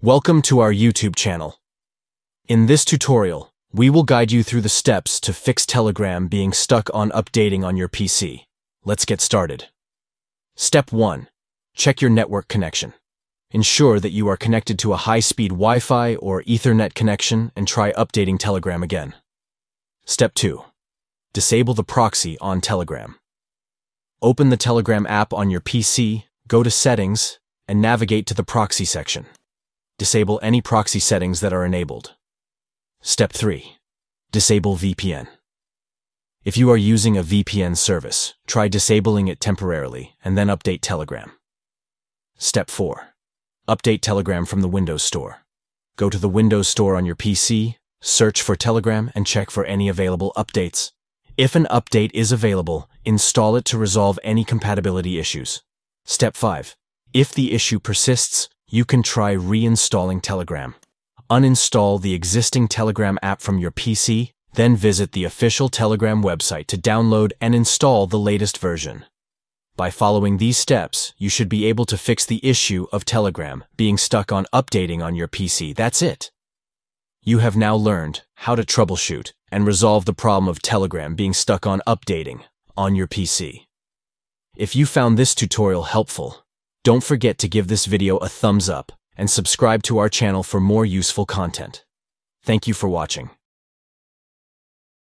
Welcome to our YouTube channel. In this tutorial, we will guide you through the steps to fix Telegram being stuck on updating on your PC. Let's get started. Step 1. Check your network connection. Ensure that you are connected to a high-speed Wi-Fi or Ethernet connection and try updating Telegram again. Step 2. Disable the proxy on Telegram. Open the Telegram app on your PC, go to Settings, and navigate to the Proxy section. Disable any proxy settings that are enabled. Step 3. Disable VPN. If you are using a VPN service, try disabling it temporarily and then update Telegram. Step 4. Update Telegram from the Windows Store. Go to the Windows Store on your PC, search for Telegram, and check for any available updates. If an update is available, install it to resolve any compatibility issues. Step 5. If the issue persists, you can try reinstalling Telegram. Uninstall the existing Telegram app from your PC, then visit the official Telegram website to download and install the latest version. By following these steps, you should be able to fix the issue of Telegram being stuck on updating on your PC. That's it. You have now learned how to troubleshoot and resolve the problem of Telegram being stuck on updating on your PC. If you found this tutorial helpful, don't forget to give this video a thumbs up and subscribe to our channel for more useful content. Thank you for watching.